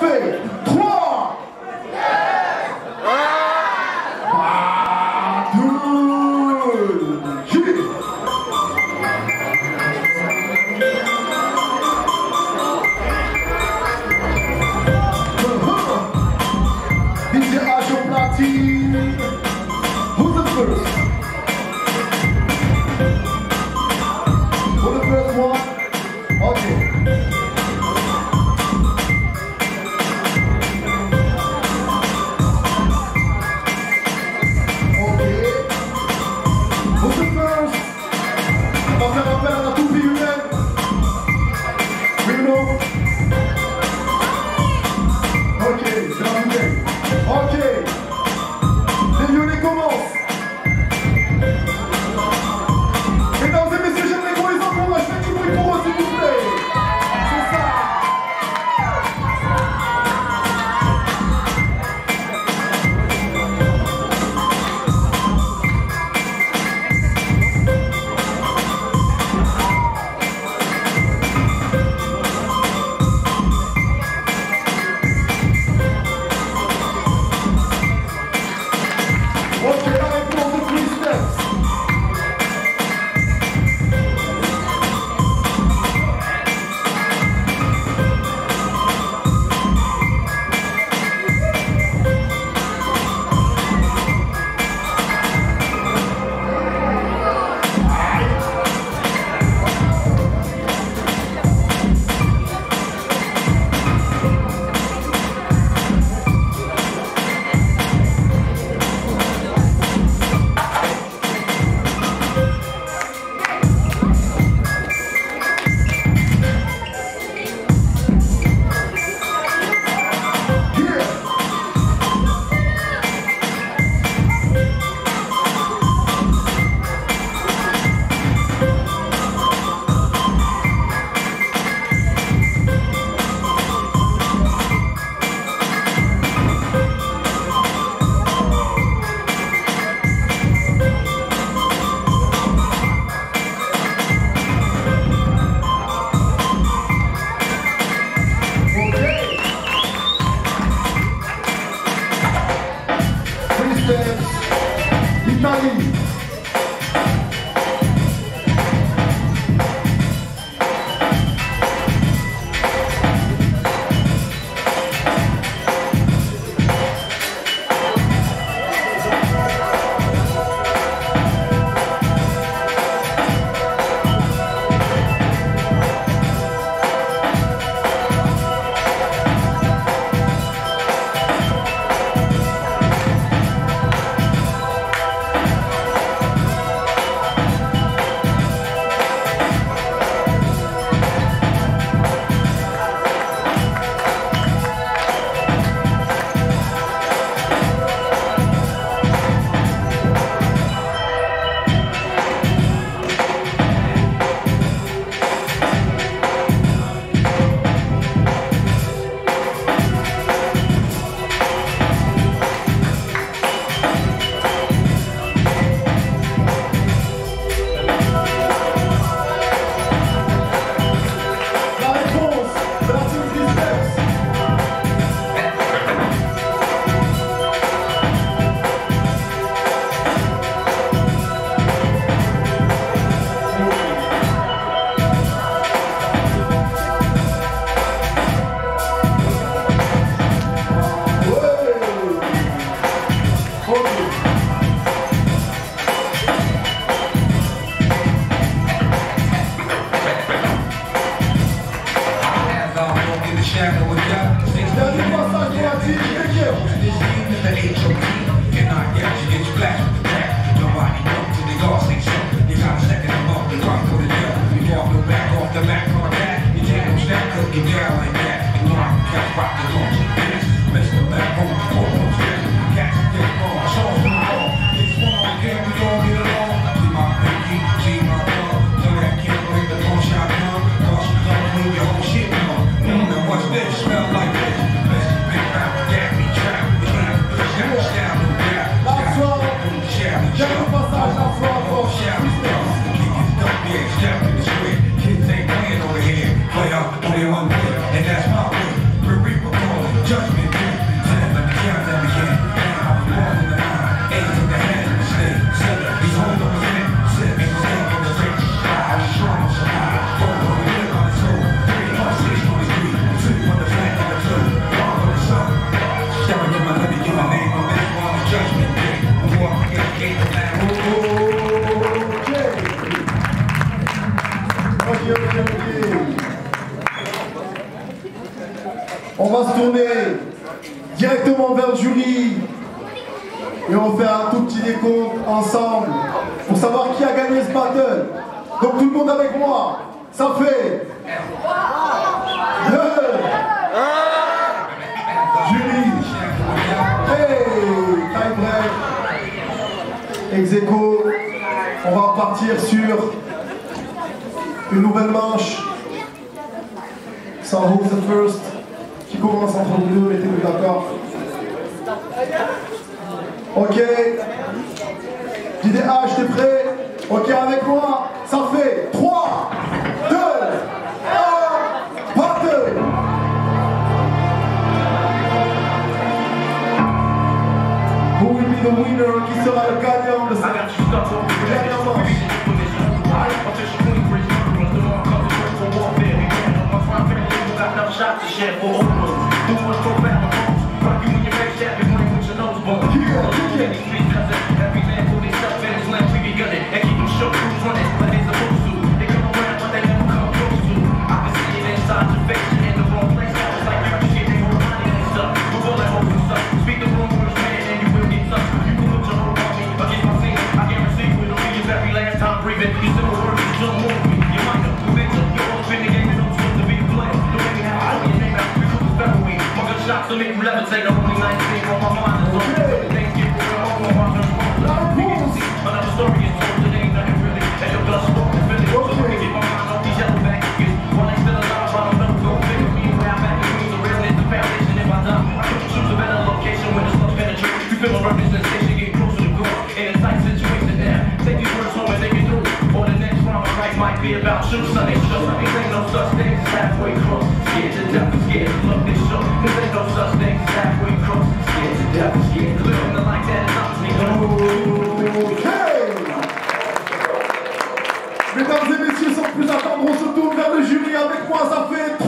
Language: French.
nothing. shadow of doubt. This game is the HOP, cannot get you, get you black. Nobody knows to the God say so. You got a second them up, you gotta go to jail. You walk the back off the back on back. You take them snap, cook down. On va se tourner directement vers le jury et on faire un tout petit décompte ensemble pour savoir qui a gagné ce battle. Donc tout le monde avec moi, ça fait deux. Jury. Hey, time break. Ex. On va partir sur une nouvelle manche. Sans who's the first. Qui commence entre vous deux, mettez-vous d'accord. Ok. JDH, t'es prêt? Ok, avec moi. Ça fait 3, 2, 1, partez Who will be the winner Qui sera le gagnant de cette the dernière manche? Shots to make levitate. Only 19 on my mind. Mesdames et messieurs, sans plus attendre, on se tourne vers le jury. Avec moi, ça fait